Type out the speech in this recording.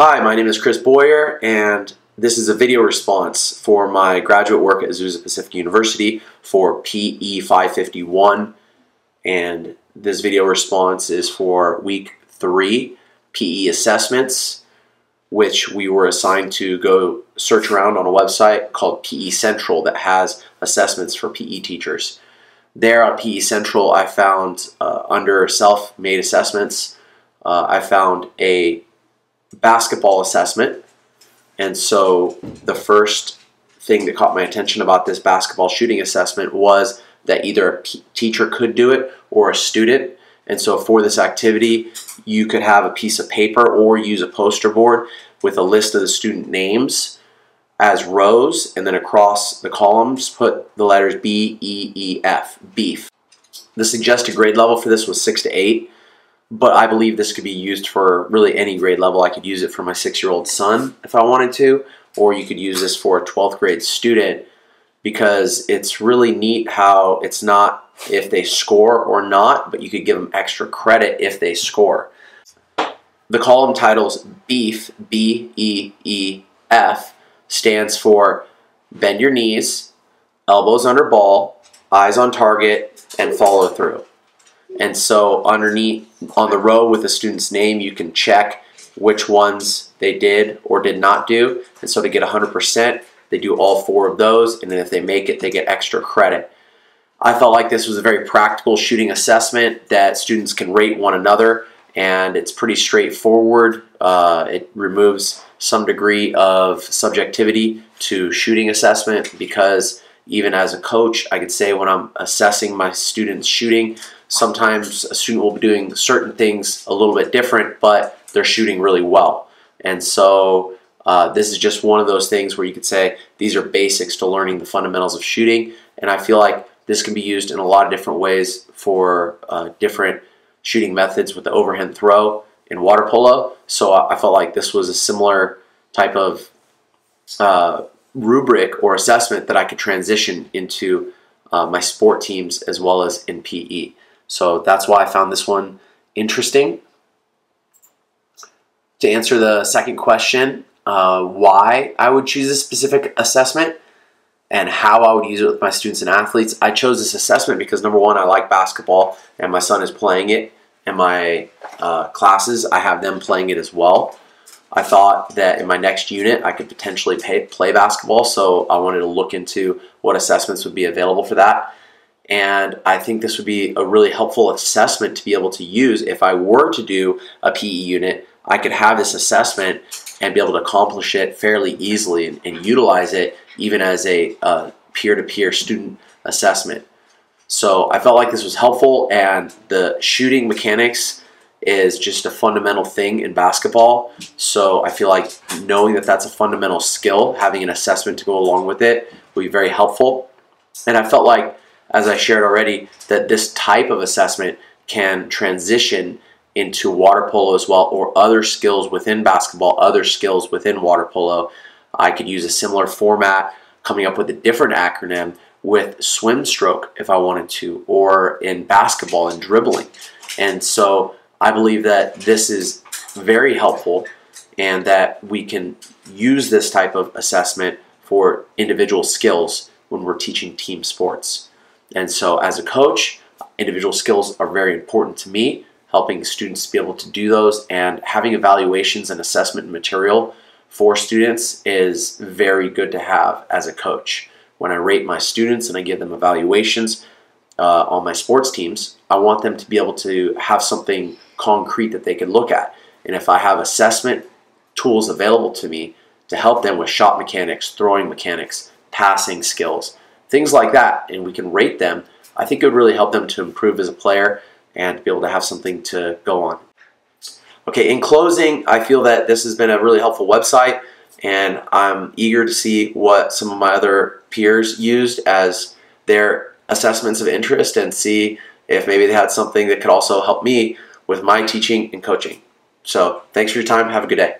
Hi, my name is Chris Boyer, and this is a video response for my graduate work at Azusa Pacific University for PE 551. And this video response is for week three PE assessments, which we were assigned to go search around on a website called PE Central that has assessments for PE teachers. There on PE Central, I found uh, under self made assessments, uh, I found a basketball assessment. And so the first thing that caught my attention about this basketball shooting assessment was that either a teacher could do it or a student. And so for this activity, you could have a piece of paper or use a poster board with a list of the student names as rows, and then across the columns, put the letters B, E, E, F, beef. The suggested grade level for this was 6 to 8 but I believe this could be used for really any grade level. I could use it for my six year old son if I wanted to, or you could use this for a 12th grade student because it's really neat how it's not if they score or not, but you could give them extra credit if they score. The column titles BEEF, B E E F, stands for bend your knees, elbows under ball, eyes on target, and follow through. And so underneath on the row with the student's name, you can check which ones they did or did not do. And so to get 100%, they do all four of those. And then if they make it, they get extra credit. I felt like this was a very practical shooting assessment that students can rate one another. And it's pretty straightforward. Uh, it removes some degree of subjectivity to shooting assessment because even as a coach, I could say when I'm assessing my students' shooting, sometimes a student will be doing certain things a little bit different, but they're shooting really well. And so uh, this is just one of those things where you could say these are basics to learning the fundamentals of shooting. And I feel like this can be used in a lot of different ways for uh, different shooting methods with the overhand throw in water polo. So I felt like this was a similar type of uh, rubric or assessment that I could transition into uh, my sport teams as well as in PE. So that's why I found this one interesting. To answer the second question, uh, why I would choose a specific assessment and how I would use it with my students and athletes, I chose this assessment because number one, I like basketball and my son is playing it. In my uh, classes, I have them playing it as well. I thought that in my next unit I could potentially pay, play basketball, so I wanted to look into what assessments would be available for that. And I think this would be a really helpful assessment to be able to use if I were to do a PE unit. I could have this assessment and be able to accomplish it fairly easily and, and utilize it even as a peer to peer student assessment. So I felt like this was helpful, and the shooting mechanics is just a fundamental thing in basketball. So I feel like knowing that that's a fundamental skill, having an assessment to go along with it, will be very helpful. And I felt like, as I shared already, that this type of assessment can transition into water polo as well, or other skills within basketball, other skills within water polo. I could use a similar format, coming up with a different acronym with swim stroke if I wanted to, or in basketball and dribbling. And so I believe that this is very helpful and that we can use this type of assessment for individual skills when we're teaching team sports. And so, as a coach, individual skills are very important to me, helping students be able to do those, and having evaluations and assessment material for students is very good to have as a coach. When I rate my students and I give them evaluations uh, on my sports teams, I want them to be able to have something concrete that they can look at. And if I have assessment tools available to me to help them with shot mechanics, throwing mechanics, passing skills, things like that, and we can rate them, I think it would really help them to improve as a player and be able to have something to go on. Okay, in closing, I feel that this has been a really helpful website, and I'm eager to see what some of my other peers used as their assessments of interest and see if maybe they had something that could also help me with my teaching and coaching. So thanks for your time. Have a good day.